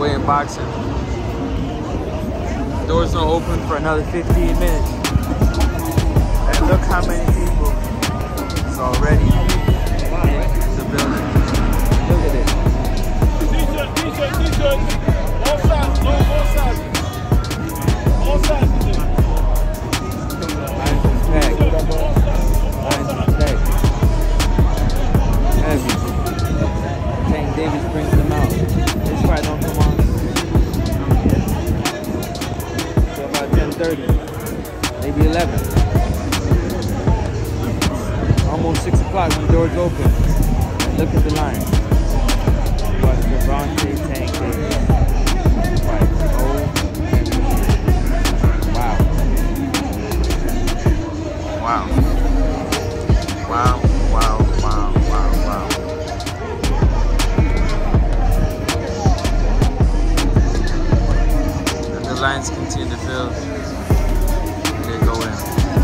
away in boxing. Doors don't open for another 15 minutes. And look how many people is already in the building. Look at it. T-shirt, t-shirt, t-shirt. All sides, no, all sides. All sides. Tank Davis brings them out. This fight don't come on 10:30, maybe 11. Almost 6 o'clock when doors open. Look at the line. Watch Gervonta Tank Davis fight. Oh. Wow, wow, wow, lines continue to field. They go in.